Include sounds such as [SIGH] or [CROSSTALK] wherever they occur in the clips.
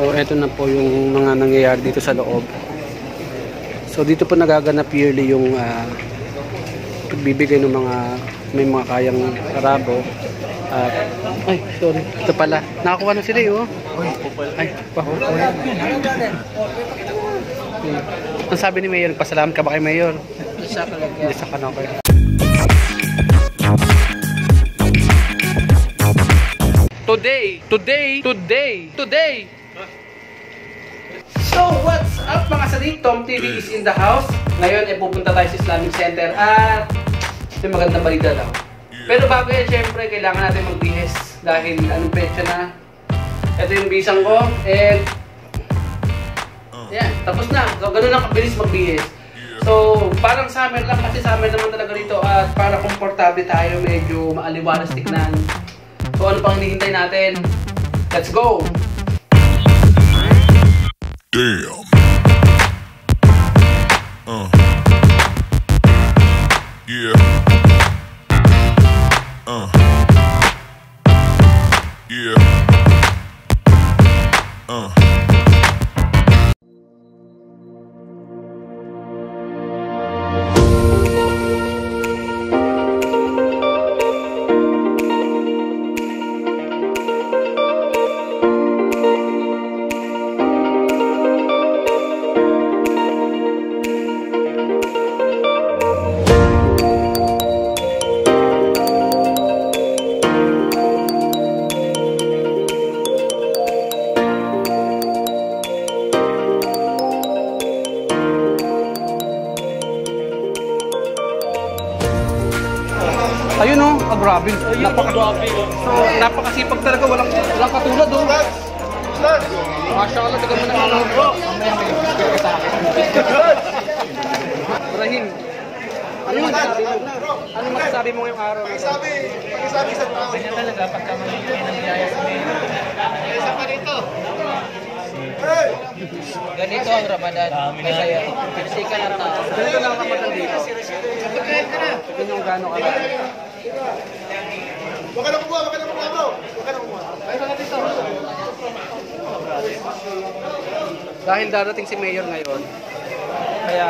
So, eto na po yung mga nangyayari dito sa loob. So, dito po nagaganap yearly yung ah, pagbibigay ng mga may mga kayang karabo. At, ay, sorry. Ito pala. Nakakuha na sila eh, oh. Ay, paho. Hmm. Ang sabi ni Mayor, pasalamat ka ba kay Mayor? Isa ka lang Hindi sa kanal kayo. Today, today, today, today. So, what's up mga sadik? Tom TV is in the house. Ngayon, ay pupunta tayo sa Islamic Center at may magandang balita daw. Pero bago yan, syempre, kailangan natin magbihis dahil anong petsa na. Ito yung bisang ko and yan, tapos na. So, ganun lang kabilis magbihis. So, parang summer lang kasi summer naman talaga dito at para komportable tayo, medyo maaliwalas tignan. So, ano pang hinihintay natin? Let's go! Damn. Uh. Yeah. Oh, ah, grabe. Napaka So, napakasipag talaga, walang walang katulad oh. Masya Allah, taga mo na [LAUGHS] ano bro. Ibrahim, ano masasabi mo? Ano masasabi mo ngayong araw? Sabi, sabi sa tao. Ganyan talaga pagka may nangyayari sa mga Isa pa dito. Ganito ang Ramadan. Kaya pinasikan ang tao. Ganito lang ang ramadan dito. Tignan yung gano'ng karami. Huwag ka na kumuha, huwag ka na kumuha bro. Huwag ka na kumuha. Dahil darating si Mayor ngayon, kaya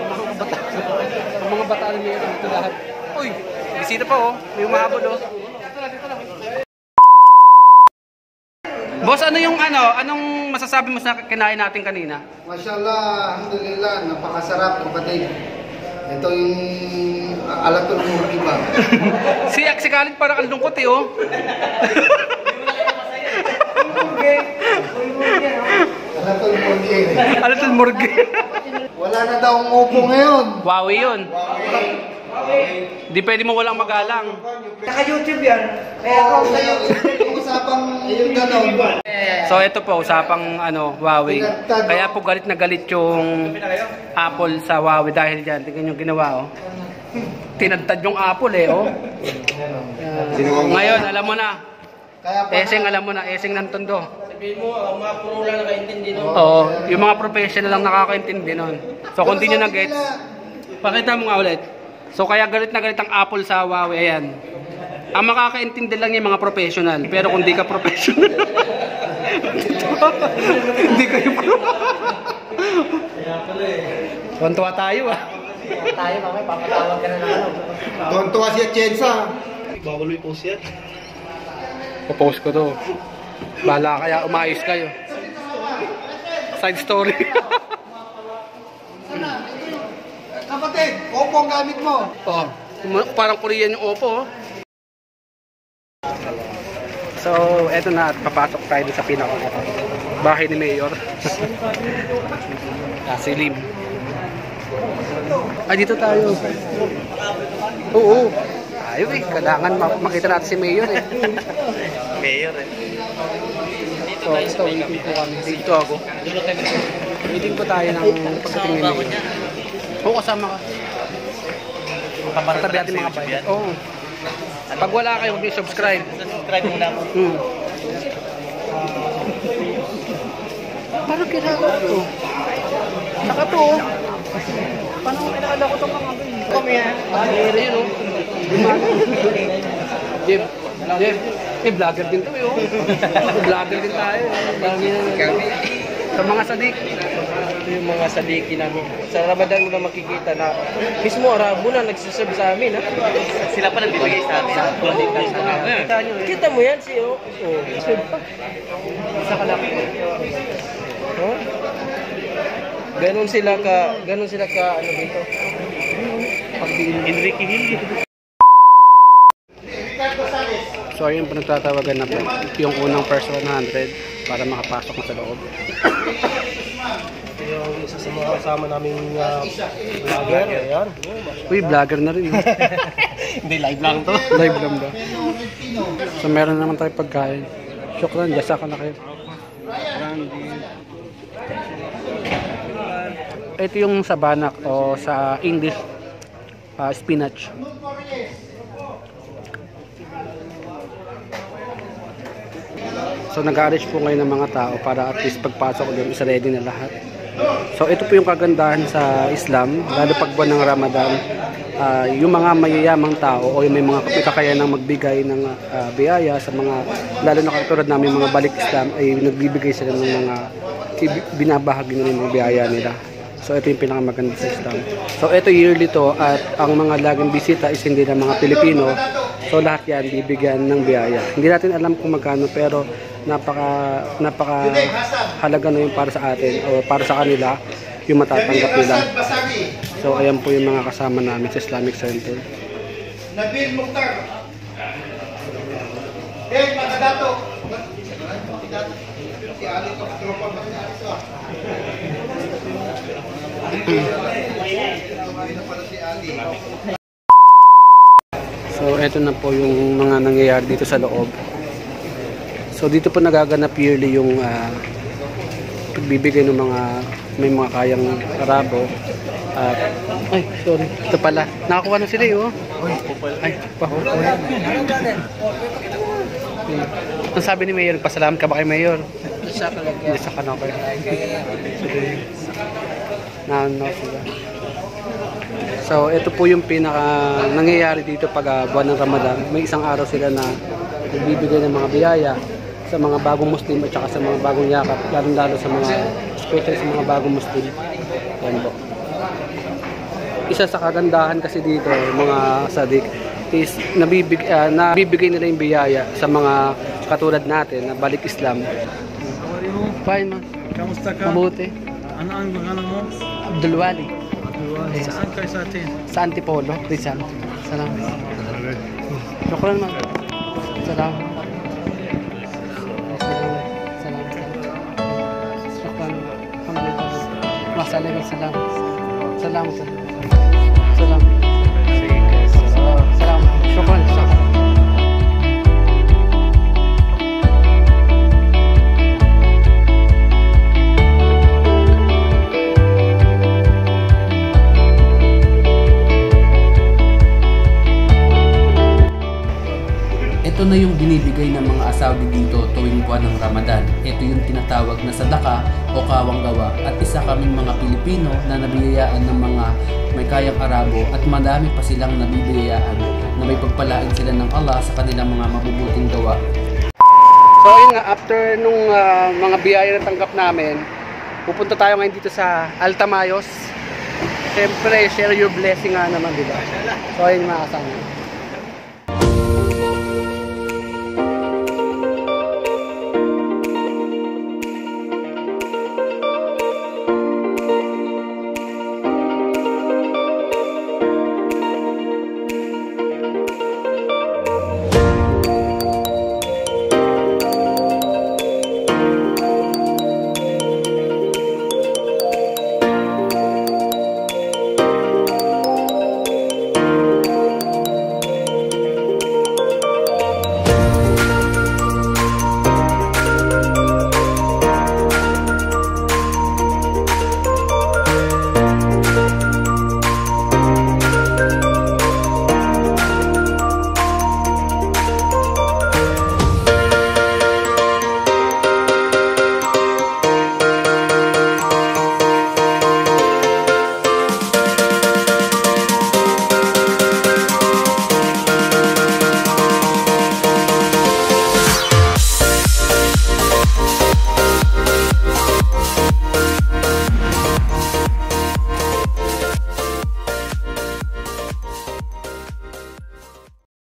ang mga bata, ang mga bata ni Mayor dito lahat. Uy, bisita pa oh. May umahabol oh. Boss, ano yung ano? Anong masasabi mo sa kinain natin kanina? Mashallah, alhamdulillah, napakasarap kapatid. Ito yung alatul murki ba? [LAUGHS] si si Khalid parang ang lungkot eh oh. Alatul murki. Alatul morgue. Wala na daw ang upo ngayon. Wawi yun. Di pwede mo walang magalang. Naka-YouTube yan. Kaya Oo, yung usapang yung gano'n. So ito po, usapang ano, Huawei. Kaya po galit na galit yung Apple sa Huawei dahil dyan. Tingnan yung ginawa oh. Tinadtad yung Apple eh oh. Yan. Ngayon, alam mo na. Kaya pa Eseng alam mo na, eseng ng tondo. Sabihin mo, ang mga puro lang nakaintindi no? Oo, yung mga professional lang nakakaintindi nun. So nyo na gets, pakita mo nga ulit. So kaya galit na galit ang Apple sa Huawei, ayan. Ang makakaintindi lang yung mga professional, pero kung di ka professional, [LAUGHS] hindi kayo pro. Tuwan-tuwa tayo ah. Tayo mamaya, papatawag ka na ng ano. Tontuwa siya Chensa. Popost ko to. Bala kaya umayos kayo. Side story. Kapatid, opo ang gamit mo. oh, parang Korean yung Oppo. oh. So, eto na, papasok tayo sa pinaka bahay ni Mayor. [LAUGHS] ah, si Lim. Ah, dito tayo. Oo. Tayo eh, kailangan ma- makita natin si Mayor eh. [LAUGHS] Mayor eh. So, ito, waiting po kami. Dito ako. Waiting po tayo ng pagdating ni Mayor. Oo, kasama ka. Katabi natin mga bike. Oo. Pag wala kayo, huwag niyo subscribe. Subscribe muna ako. Hmm. Parang kilala ko to. Saka to. oh. Paano ko kilala ko itong mga bin? Kami yan. Mayroon yun, oh. Jeb. Jeb. Eh, vlogger din to, eh, oh. Vlogger din tayo. Dami na. Sa mga sadik, yung mga sadiki namin. Sa Ramadan mo na makikita na mismo Arabo na nagsiserve sa amin. Ha? Sila pa nagbibigay sa amin. Kita, nyo, kita mo yan si oh. oh. pa. Isa ka lang. Oh? Ganon sila ka, ganon sila ka, ano dito? Enrique Hill. so ayun po nagtatawagan na po yung unang first 100 para makapasok na sa loob. Yung isa sa mga kasama namin uh, vlogger. Ayan. Uy, vlogger na rin. [LAUGHS] Hindi, live lang to. Live lang ba? So meron naman tayo pagkain. Shukran, jasa ka na kayo. Ito yung sabanak o sa English ah, spinach. So nag-arrange po ngayon ng mga tao para at least pagpasok doon isa ready na lahat. So ito po yung kagandahan sa Islam, lalo pag buwan ng Ramadan, ah, yung mga mayayamang tao o yung may mga kakayanang magbigay ng ah, biyaya sa mga, lalo na katulad namin mga balik Islam, ay nagbibigay sila ng mga binabahagi nila yung mga biyaya nila. So ito yung pinakamaganda sa Islam. So ito yearly to at ang mga laging bisita is hindi na mga Pilipino. So lahat yan bibigyan ng biyaya. Hindi natin alam kung magkano pero napaka napaka halaga na yun para sa atin o para sa kanila yung matatanggap nila. So ayan po yung mga kasama namin sa Islamic Center. Nabil Mukhtar. Eh, mga dato. Si Ali to, tropa ba si Ali to? So eto na po yung mga nangyayari dito sa loob. So dito po nagaganap yearly yung ah, pagbibigay ng mga may mga kayang Arabo. At ay, sorry. Ito pala. Nakakuha na sila eh, oh. Ay, pa. Ang sabi ni Mayor, pasalamat ka ba kay Mayor? Hindi sa. Sige. Naano sila. So, ito po yung pinaka nangyayari dito pag ah, buwan ng Ramadan. May isang araw sila na nagbibigay ng mga biyaya sa mga bagong Muslim at saka sa mga bagong yakap, lalo-lalo sa mga, especially sa mga bagong Muslim. Yan po. Isa sa kagandahan kasi dito, mga sadik, is nabibig, ah, nabibigay nila yung biyaya sa mga katulad natin na balik Islam. Fine, man. Kamusta ka? Mabuti. Ano ang pangalan mo? Abdul Wali. Yes. Saan kayo sa atin? Sa Antipolo, Rizal. Salamat. Shukran man. Salamat. Salamat. Masalimik salamat. Salamat. Salamat. Salamat. Shukran. Na yung binibigay ng mga asawi dito tuwing buwan ng Ramadan. Ito yung tinatawag na sadaka o kawang gawa at isa kaming mga Pilipino na nabiyayaan ng mga may kayang Arabo at madami pa silang nabibiyayaan na may pagpalain sila ng Allah sa kanilang mga mabubuting gawa. So ayun nga, after nung ah, mga biyaya na tanggap namin, pupunta tayo ngayon dito sa Altamayos. Siyempre, share your blessing nga naman, di ba? So ayun mga kasama.